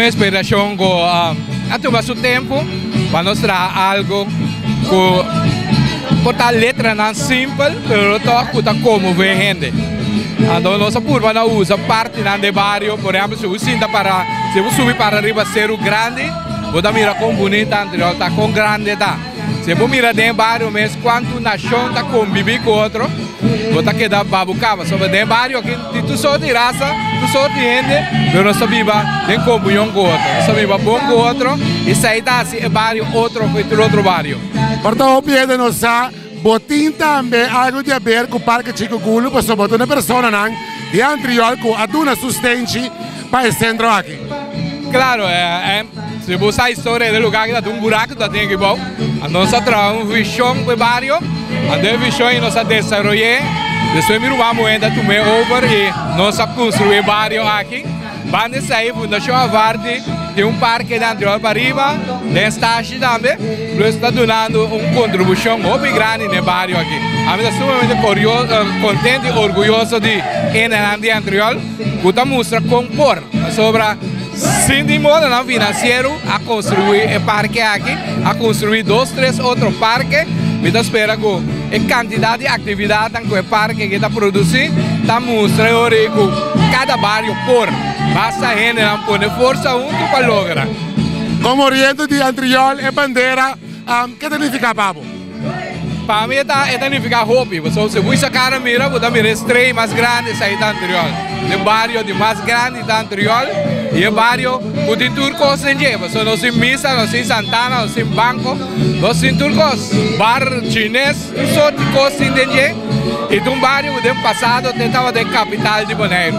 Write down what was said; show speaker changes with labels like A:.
A: uma inspiração que um, a tomar seu tempo para mostrar algo que portar letra não simples, mas toca como vê gente. Então, nossa curva não usa parte do barrio, por exemplo, se você para, se você subir para ser grande, você mira com bonita anterior, com grande, tá. Se você mira dentro barrio, mas quanto nação está conviver com outro, você queda babucava. Sobre dentro barrio, aqui, tu só de raça, tu só de gente, mas não sabia nem comunhão com outro, não sabia bom com outro, e sair desse barrio outro com outro barrio.
B: Portanto, o Piede não sabe, botin também algo de ver com o Parque Chico Gulo, para sobre uma pessoa não, e anterior com a duna sustente para o centro aqui.
A: Claro, é, é se você a história do lugar que está um buraco que tem aqui bom, nós temos uma visão para o barrio, a visão nós desenvolvemos, depois vamos ainda tomar over e nós construir barrio aqui. Vamos sair Fundação Avarde, tem um parque de anterior para arriba, tem estágio também, nós está dando uma contribuição muito grande no barrio aqui. A gente está sumamente curioso, contente e orgulhoso de na anterior, que mostra compor sobre Sim, de modo não financeiro, a construir o parque aqui, a construir dois, três outros parques. Me espera que a quantidade de atividade que o parque que está produzindo, está mostrando que cada barrio por, basta gente pôr força junto para lograr.
B: Como oriente de anterior e bandeira, um, que significa Pablo?
A: Para mim, está significa hobby. Se você sacar a mira, você mira estrela mais grande sair da anterior. De barrio de mais grande da anterior. E o barrio, o tem turcos em dia. Se não se missa, não se Santana, não se banco, não se turcos. Bar chinês, sorte de coisa em dia. E de um barrio, no passado, tentava de capital de Bonaire.